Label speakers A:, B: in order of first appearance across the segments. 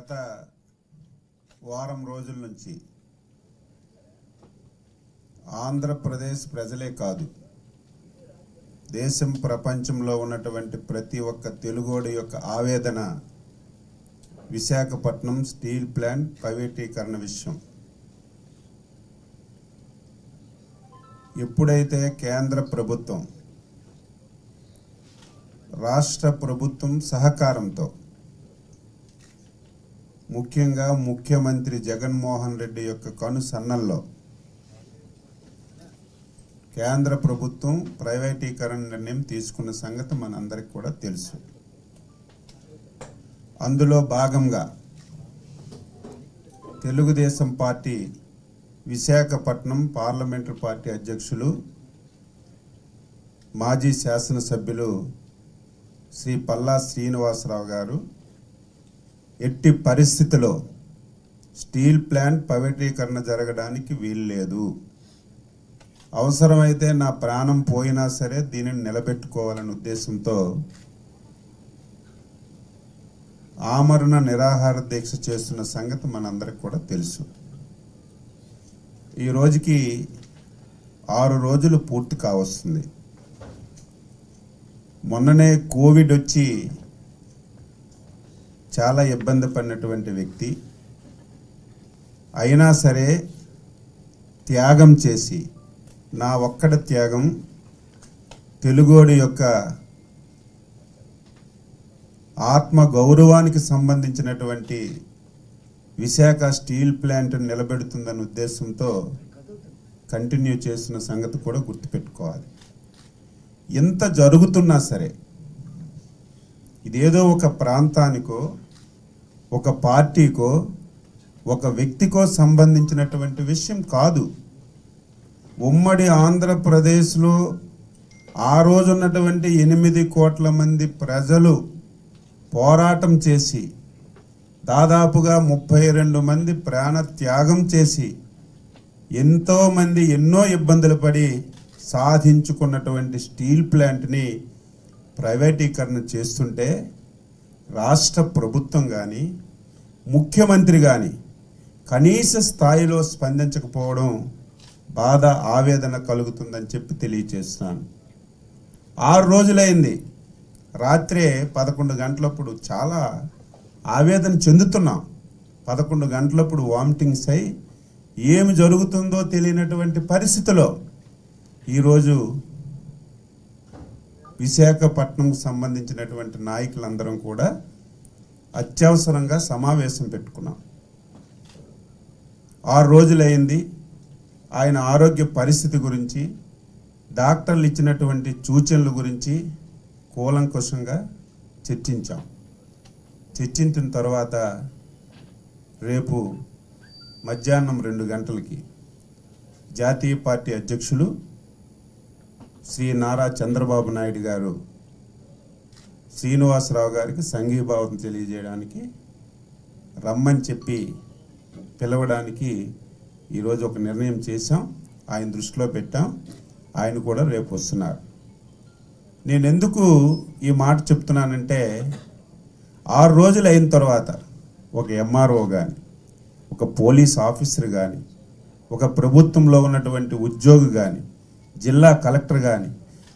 A: గత వారం రోజుల నుంచి ఆంధ్రప్రదేశ్ ప్రజలే కాదు దేశం ప్రపంచంలో ఉన్నటువంటి ప్రతి ఒక్క తెలుగోడి యొక్క ఆవేదన విశాఖపట్నం స్టీల్ ప్లాంట్ ప్రైవేటీకరణ విషయం. ఎప్పుడైతే కేంద్ర ప్రభుత్వం రాష్ట్ర ప్రభుత్వం సహకారంతో ముఖ్యంగా ముఖ్యమంత్రి జగన్మోహన్ రెడ్డి యొక్క కనుసన్నల్లో కేంద్ర ప్రభుత్వం ప్రైవేటీకరణ నిర్ణయం తీసుకున్న సంగతి మనందరికి కూడా తెలుసు. అందులో భాగంగా Telugu Desam party Visakhapatnam parliamentary party అధ్యక్షులు మాజీ శాసనసభ్యులు శ్రీ పల్లా శ్రీనివాసరావు గారు ఎట్టి పరిస్థితిలో స్టీల్ ప్లాంట్ ప్రైవేటీకరణ జరగడానికి వీలు లేదు. అవసరమైతే నా ప్రాణం పోయినా సరే దీనిని నిలబెట్టుకోవాలనే ఉద్దేశంతో ఆమరణ నిరాహార దీక్ష చేస్తున్న సంగతి మనందరికి కూడా తెలుసు. ఈ రోజుకి ఆరు రోజులు పూర్తి కావస్తుంది. మొన్ననే కోవిడ్ వచ్చి చాలా ఇబ్బంది పడినటువంటి వ్యక్తి అయినా సరే త్యాగం చేసి నా ఒక్కడ త్యాగం తెలుగోడి యొక్క ఆత్మ గౌరవానికి సంబంధించినటువంటి విశాఖ స్టీల్ ప్లాంట్ నిలబెడుతుందన్న ఉద్దేశంతో కంటిన్యూ చేసిన సంగతి కూడా గుర్తుపెట్టుకోవాలి. ఎంత జరుగుతున్నా సరే ఇదేదో ఒక ప్రాంతానికో ఒక పార్టీకో ఒక వ్యక్తికో సంబంధించినటువంటి విషయం కాదు. ఉమ్మడి ఆంధ్రప్రదేశ్లో ఆ రోజు ఉన్నటువంటి ఎనిమిది కోట్ల మంది ప్రజలు పోరాటం చేసి దాదాపుగా ముప్పై రెండు మంది ప్రాణ త్యాగం చేసి ఎంతోమంది ఎన్నో ఇబ్బందులు పడి సాధించుకున్నటువంటి స్టీల్ ప్లాంట్ని ప్రైవేటీకరణ చేస్తుంటే రాష్ట్ర ప్రభుత్వం కానీ ముఖ్యమంత్రి కానీ కనీస స్థాయిలో స్పందించకపోవడం బాధ ఆవేదన కలుగుతుందని చెప్పి తెలియచేస్తున్నాను. ఆరు రోజులైంది. రాత్రే పదకొండు గంటలప్పుడు చాలా ఆవేదన చెందుతున్నాం. పదకొండు గంటలప్పుడు వామిటింగ్స్ అయి ఏమి జరుగుతుందో తెలియనటువంటి పరిస్థితిలో ఈరోజు విశాఖపట్నంకు సంబంధించినటువంటి నాయకులందరం కూడా అత్యవసరంగా సమావేశం పెట్టుకున్నాం. ఆరు రోజులైంది. ఆయన ఆరోగ్య పరిస్థితి గురించి డాక్టర్లు ఇచ్చినటువంటి సూచనల గురించి కూలంకుషంగా చర్చించాం. చర్చించిన తర్వాత రేపు మధ్యాహ్నం రెండు గంటలకి జాతీయ పార్టీ అధ్యక్షులు శ్రీ నారా చంద్రబాబు నాయుడు గారు శ్రీనివాసరావు గారికి సంఘీభావం తెలియజేయడానికి రమ్మని చెప్పి పిలవడానికి ఈరోజు ఒక నిర్ణయం చేశాం. ఆయన దృష్టిలో పెట్టాం. ఆయన కూడా రేపు వస్తున్నారు. నేను ఎందుకు ఈ మాట చెప్తున్నానంటే ఆరు రోజులు అయిన తర్వాత ఒక ఎంఆర్ఓ కానీ ఒక పోలీస్ ఆఫీసర్ కానీ ఒక ప్రభుత్వంలో ఉన్నటువంటి ఉద్యోగి కానీ జిల్లా కలెక్టర్ కానీ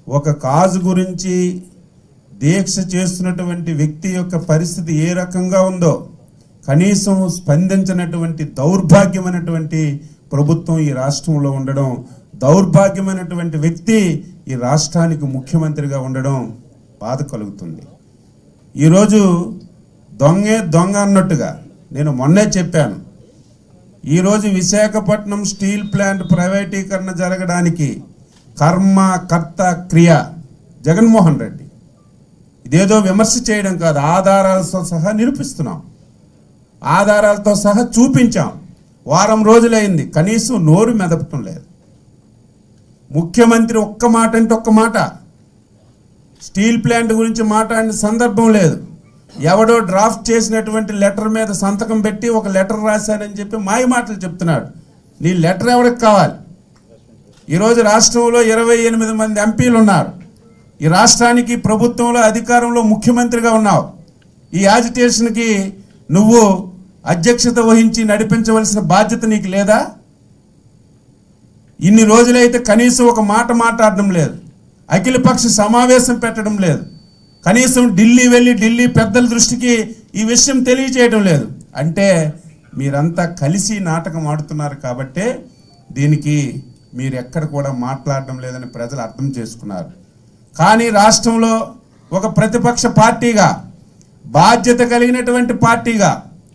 A: ఒక కాజు గురించి దీక్ష చేస్తున్నటువంటి వ్యక్తి యొక్క పరిస్థితి ఏ రకంగా ఉందో కనీసం స్పందించినటువంటి దౌర్భాగ్యమైనటువంటి ప్రభుత్వం ఈ రాష్ట్రంలో ఉండడం దౌర్భాగ్యమైనటువంటి వ్యక్తి ఈ రాష్ట్రానికి ముఖ్యమంత్రిగా ఉండడం బాధ కలుగుతుంది. ఈరోజు దొంగే దొంగ అన్నట్టుగా నేను మొన్నే చెప్పాను. ఈరోజు విశాఖపట్నం స్టీల్ ప్లాంట్ ప్రైవేటీకరణ జరగడానికి కర్మ కర్త క్రియ. జగన్మోహన్ రెడ్డి. ఇదేదో విమర్శ చేయడం కాదు ఆధారాలతో సహా నిరూపిస్తున్నాం. ఆధారాలతో సహా చూపించాం. వారం రోజులైంది కనీసం నోరు మెదపటం లేదు. ముఖ్యమంత్రి ఒక్క మాట అంటే ఒక్క మాట. స్టీల్ ప్లాంట్ గురించి మాట్లాడిన సందర్భం లేదు. ఎవడో డ్రాఫ్ట్ చేసినటువంటి లెటర్ మీద సంతకం పెట్టి ఒక లెటర్ రాశానని చెప్పి మాయ మాటలు చెప్తున్నాడు. నీ లెటర్ ఎవరికి కావాలి? ఈరోజు రాష్ట్రంలో ఇరవై ఎనిమిది మంది ఎంపీలు ఉన్నారు. ఈ రాష్ట్రానికి ప్రభుత్వంలో అధికారంలో ముఖ్యమంత్రిగా ఉన్నావు. ఈ యాజిటేషన్కి నువ్వు అధ్యక్షత వహించి నడిపించవలసిన బాధ్యత నీకు లేదా? ఇన్ని రోజులైతే కనీసం ఒక మాట మాట్లాడడం లేదు. అఖిలపక్ష సమావేశం పెట్టడం లేదు. కనీసం ఢిల్లీ వెళ్ళి ఢిల్లీ పెద్దల దృష్టికి ఈ విషయం తెలియజేయడం లేదు. అంటే మీరంతా కలిసి నాటకం ఆడుతున్నారు కాబట్టే దీనికి మీరు ఎక్కడ కూడా మాట్లాడడం లేదని ప్రజలు అర్థం చేసుకున్నారు. కానీ రాష్ట్రంలో ఒక ప్రతిపక్ష పార్టీగా బాధ్యత కలిగినటువంటి పార్టీగా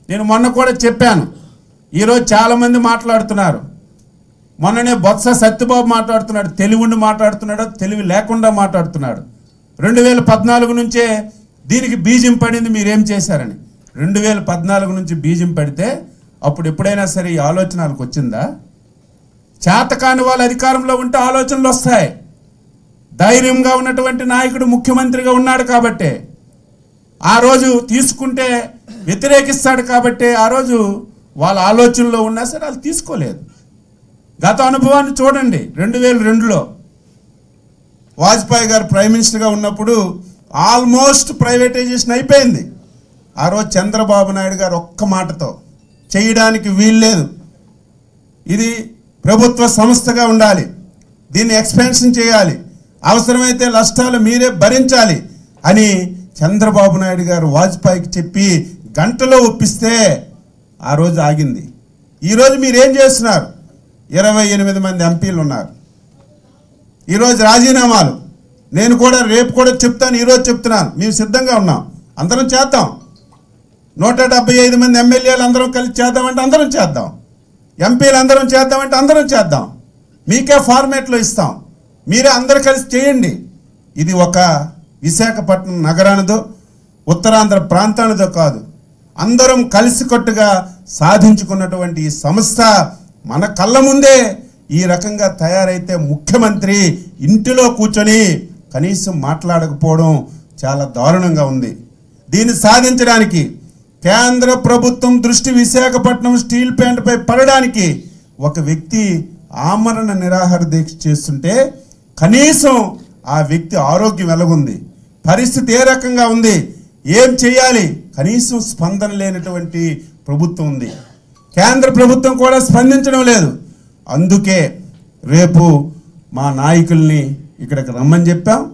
A: నేను మొన్న కూడా చెప్పాను. ఈరోజు చాలామంది మాట్లాడుతున్నారు. మొన్ననే బొత్స సత్యబాబు మాట్లాడుతున్నాడు తెలివి ఉండి మాట్లాడుతున్నాడు తెలివి లేకుండా మాట్లాడుతున్నాడు. రెండు వేల పద్నాలుగు నుంచే దీనికి బీజం పడింది మీరేం చేశారని. రెండు వేల పద్నాలుగు నుంచి బీజం పడితే అప్పుడు ఎప్పుడైనా సరే ఈ ఆలోచనలకు వచ్చిందా చేతకాని వాళ్ళు అధికారంలో ఉంటే ఆలోచనలు వస్తాయి. ధైర్యంగా ఉన్నటువంటి నాయకుడు ముఖ్యమంత్రిగా ఉన్నాడు కాబట్టే ఆ రోజు తీసుకుంటే వ్యతిరేకిస్తాడు కాబట్టి ఆ రోజు వాళ్ళ ఆలోచనలో ఉన్నా సరే వాళ్ళు తీసుకోలేదు. గత అనుభవాన్ని చూడండి రెండు వేల రెండులో వాజ్పేయి గారు ప్రైమ్ మినిస్టర్గా ఉన్నప్పుడు ఆల్మోస్ట్ ప్రైవేటైజేషన్ అయిపోయింది. ఆ రోజు చంద్రబాబు నాయుడు గారు ఒక్క మాటతో చేయడానికి వీల్లేదు. ఇది ప్రభుత్వ సంస్థగా ఉండాలి. దీన్ని ఎక్స్పాన్షన్ చేయాలి. అవసరమైతే నష్టాలు మీరే భరించాలి అని చంద్రబాబు నాయుడు గారు వాజ్పేయికి చెప్పి గంటలో ఒప్పిస్తే ఆ రోజు ఆగింది. ఈరోజు మీరేం చేస్తున్నారు? ఇరవై ఎనిమిది మంది ఎంపీలు ఉన్నారు. ఈరోజు రాజీనామాలు. నేను కూడా రేపు కూడా చెప్తాను ఈరోజు చెప్తున్నాను. మేము సిద్ధంగా ఉన్నాం. అందరం చేద్దాం. నూట ఐదు మంది ఎమ్మెల్యేలు అందరం కలిసి చేద్దామంటే అందరం చేద్దాం. ఎంపీలు అందరం చేద్దామంటే అందరం చేద్దాం. మీకే ఫార్మేట్లో ఇస్తాం. మీరే అందరు కలిసి చేయండి. ఇది ఒక విశాఖపట్నం నగరానిదో ఉత్తరాంధ్ర ప్రాంతానిదో కాదు. అందరం కలిసికట్టుగా సాధించుకున్నటువంటి ఈ సంస్థ మన కళ్ళ ముందే ఈ రకంగా తయారైతే ముఖ్యమంత్రి ఇంటిలో కూర్చొని కనీసం మాట్లాడకపోవడం చాలా దారుణంగా ఉంది. దీన్ని సాధించడానికి కేంద్ర ప్రభుత్వం దృష్టి విశాఖపట్నం స్టీల్ ప్లాంట్ పై పడడానికి ఒక వ్యక్తి ఆమరణ నిరాహార దీక్ష చేస్తుంటే కనీసం ఆ వ్యక్తి ఆరోగ్యం ఎలాగుంది? పరిస్థితి ఏ రకంగా ఉంది? ఏం చేయాలి? కనీసం స్పందన లేనటువంటి ప్రభుత్వం ఉంది. కేంద్ర ప్రభుత్వం కూడా స్పందించడం లేదు. అందుకే రేపు మా నాయకుల్ని ఇక్కడికి రమ్మని చెప్పాం.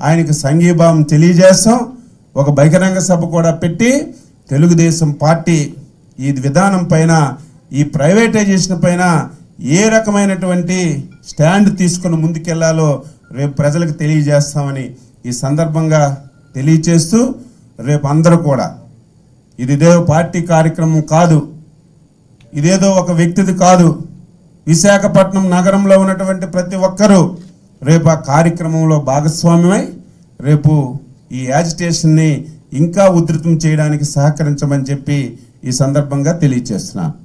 A: ఆయనకి సంఘీభావం తెలియజేస్తాం. ఒక బహిరంగ సభ కూడా పెట్టి తెలుగుదేశం పార్టీ ఈ విధానం పైన ఈ ప్రైవేటైజేషన్ పైన ఏ రకమైనటువంటి స్టాండ్ తీసుకుని ముందుకెళ్ళాలో రేపు ప్రజలకు తెలియజేస్తామని ఈ సందర్భంగా తెలియచేస్తూ రేపు అందరూ కూడా ఇది పార్టీ కార్యక్రమం కాదు ఇదేదో ఒక వ్యక్తిది కాదు. విశాఖపట్నం నగరంలో ఉన్నటువంటి ప్రతి ఒక్కరూ రేపు ఆ కార్యక్రమంలో భాగస్వామ్యమై రేపు ఈ యాజిటేషన్ని ఇంకా ఉధృతం చేయడానికి సహకరించమని చెప్పి ఈ సందర్భంగా తెలియచేస్తున్నాను.